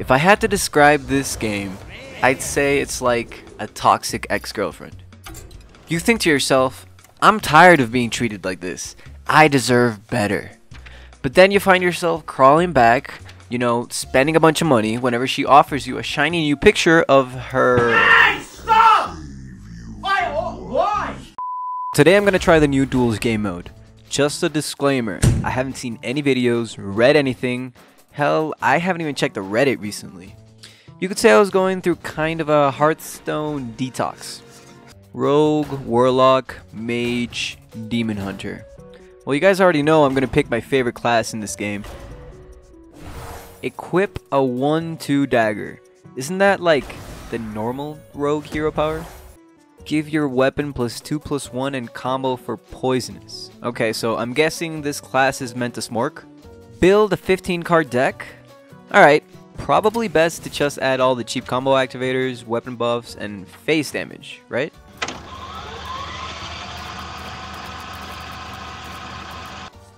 If I had to describe this game, I'd say it's like a toxic ex-girlfriend. You think to yourself, I'm tired of being treated like this. I deserve better. But then you find yourself crawling back, you know, spending a bunch of money whenever she offers you a shiny new picture of her. Hey, stop! Why? Why? Today I'm going to try the new Duels game mode. Just a disclaimer, I haven't seen any videos, read anything, hell, I haven't even checked the Reddit recently. You could say I was going through kind of a Hearthstone detox. Rogue, Warlock, Mage, Demon Hunter. Well, you guys already know I'm going to pick my favorite class in this game. Equip a 1-2 dagger. Isn't that like the normal rogue hero power? Give your weapon plus 2 plus 1 and combo for poisonous. Okay, so I'm guessing this class is meant to SMOrc. Build a 15 card deck. Alright, probably best to just add all the cheap combo activators, weapon buffs, and face damage, right?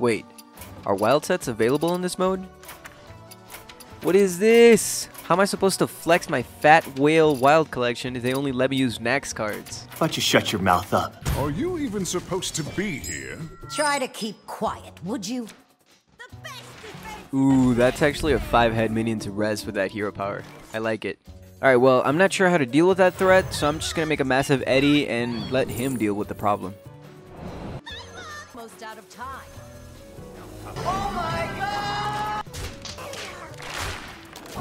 Wait, are wild sets available in this mode? What is this? How am I supposed to flex my fat whale wild collection if they only let me use Naxx cards? Why don't you shut your mouth up? Are you even supposed to be here? Try to keep quiet, would you? Ooh, that's actually a 5 head minion to res with that hero power. I like it. Alright, well, I'm not sure how to deal with that threat, so I'm just gonna make a massive Eddie and let him deal with the problem. Most out of time.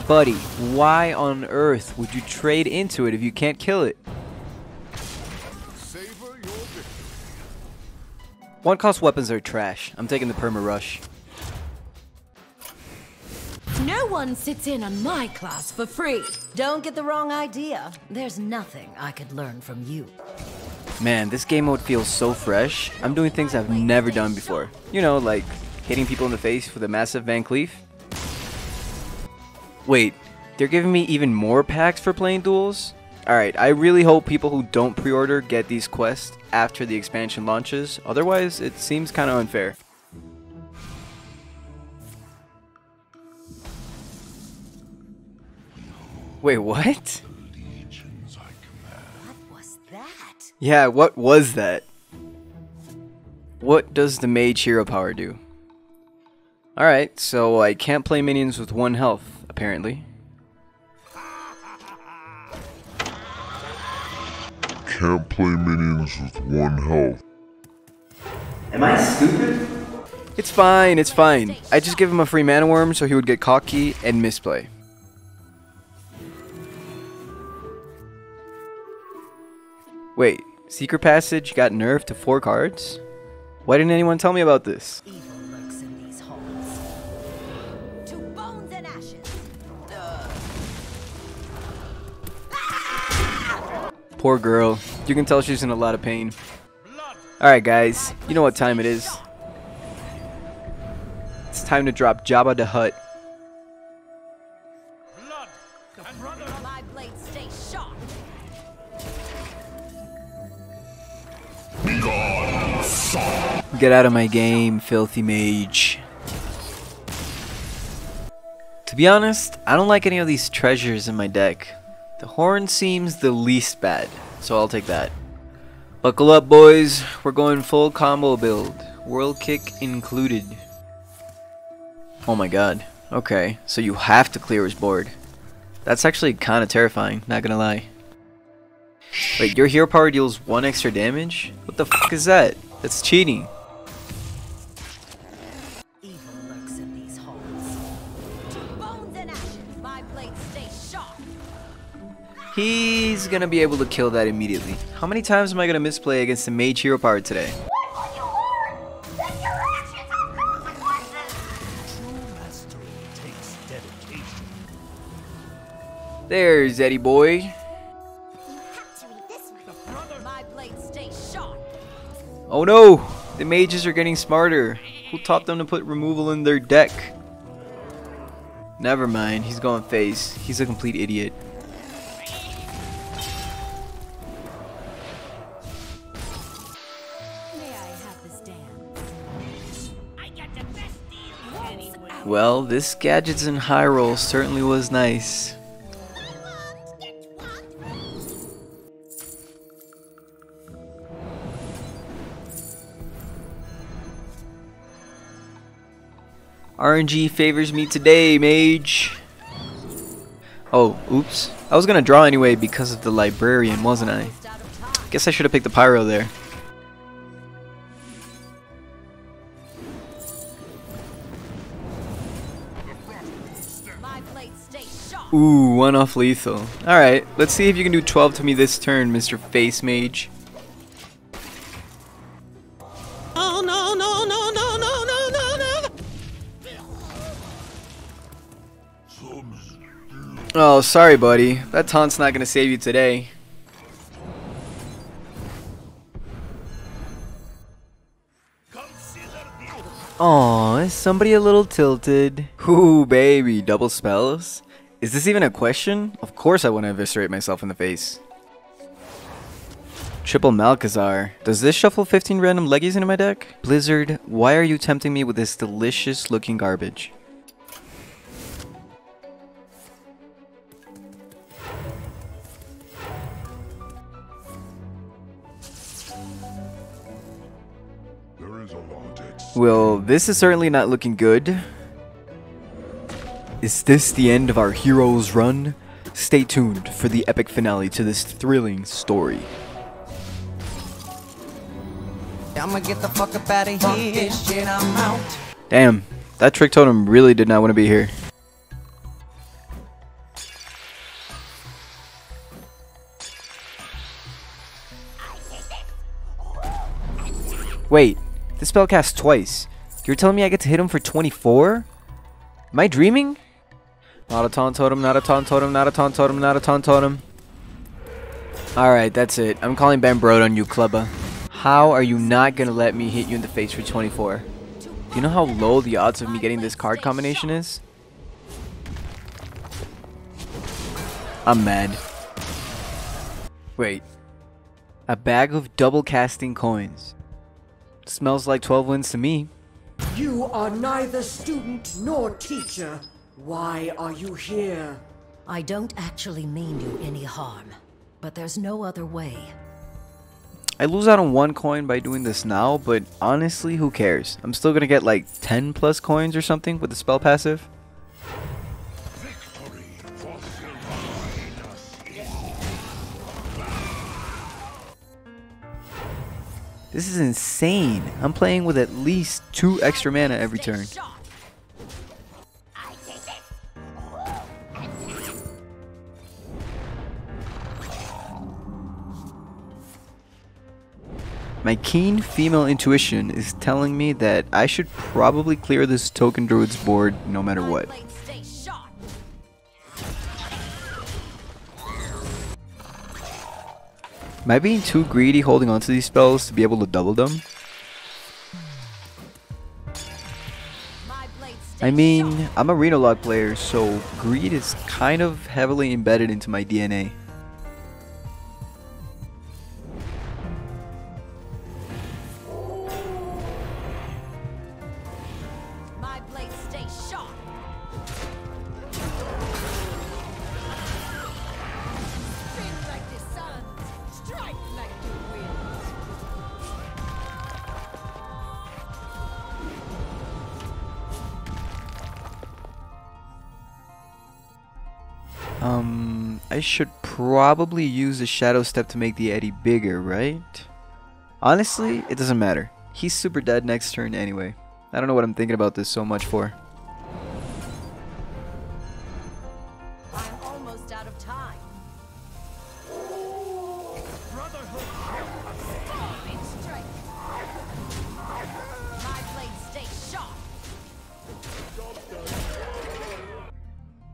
Buddy, why on earth would you trade into it if you can't kill it? Savor. One cost weapons are trash. I'm taking the Perma Rush. No one sits in on my class for free. Don't get the wrong idea. There's nothing I could learn from you. Man, this game mode feels so fresh. I'm doing things I've never done before. You know, like hitting people in the face with a massive Van Cleef. Wait, they're giving me even more packs for playing duels? Alright, I really hope people who don't pre-order get these quests after the expansion launches, otherwise it seems kinda unfair. Wait, what? Legions I command. What was that? Yeah, what was that? What does the mage hero power do? Alright, so I can't play minions with one health, apparently. Can't play minions with one health. Am I stupid? It's fine, it's fine. I just give him a free Mana Wyrm so he would get cocky and misplay. Wait, Secret Passage got nerfed to 4 cards? Why didn't anyone tell me about this? Evil lurks in these halls. To bones and ashes. Poor girl. You can tell she's in a lot of pain. Alright guys, you know what time it is. It's time to drop Jabba the Hutt. Get out of my game, filthy mage. To be honest, I don't like any of these treasures in my deck. The horn seems the least bad, so I'll take that. Buckle up boys, we're going full combo build. World kick included. Oh my god. Okay, so you have to clear his board. That's actually kinda terrifying, not gonna lie. Wait, your hero power deals one extra damage? What the fuck is that? That's cheating. He's gonna be able to kill that immediately. How many times am I gonna misplay against the mage hero power today? There's Eddie boy. Oh no! The mages are getting smarter. Who taught them to put removal in their deck? Never mind, he's going face. He's a complete idiot. Well, this Gadgetzan Auctioneer certainly was nice. RNG favors me today, mage. Oh, oops. I was gonna draw anyway because of the librarian, wasn't I? Guess I should have picked the pyro there. Ooh, one off lethal. Alright, let's see if you can do 12 to me this turn, Mr. Face Mage. Oh no no no no no no no no! Oh, sorry, buddy. That taunt's not gonna save you today. Aw, is somebody a little tilted? Ooh, baby, double spells? Is this even a question? Of course I want to eviscerate myself in the face. Triple Malkazar. Does this shuffle 15 random leggies into my deck? Blizzard, why are you tempting me with this delicious looking garbage? There is a logic. Well, this is certainly not looking good. Is this the end of our hero's run? Stay tuned for the epic finale to this thrilling story. I'ma get the fuck up out of here. This shit, I'm out. Damn, that trick totem really did not want to be here. Wait, this spell casts twice. You're telling me I get to hit him for 24? Am I dreaming? Not a taunt totem, not a taunt totem, not a taunt totem, not a taunt totem. Alright, that's it. I'm calling Ben Brode on you, Clubba. How are you not gonna let me hit you in the face for 24? Do you know how low the odds of me getting this card combination is? I'm mad. Wait. A bag of double casting coins. Smells like 12 wins to me. You are neither student nor teacher. Why are you here? I don't actually mean you any harm, but there's no other way. I lose out on one coin by doing this now, but honestly, who cares? I'm still gonna get like 10 plus coins or something with the spell passive. This is insane. I'm playing with at least two extra mana every turn. My keen female intuition is telling me that I should probably clear this token druid's board no matter what. Am I being too greedy holding onto these spells to be able to double them? I mean. I'm a Renolock player, so greed is kind of heavily embedded into my DNA. I should probably use the Shadow Step to make the Eddy bigger, right? Honestly, it doesn't matter. He's super dead next turn anyway. I don't know what I'm thinking about this so much for.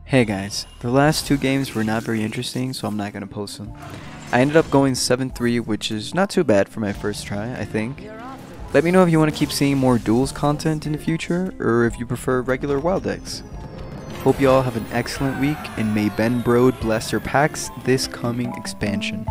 Hey guys, the last two games were not very interesting, so I'm not going to post them. I ended up going 7-3, which is not too bad for my first try, I think. Let me know if you want to keep seeing more duels content in the future, or if you prefer regular wild decks. Hope you all have an excellent week, and may Ben Brode bless your packs this coming expansion.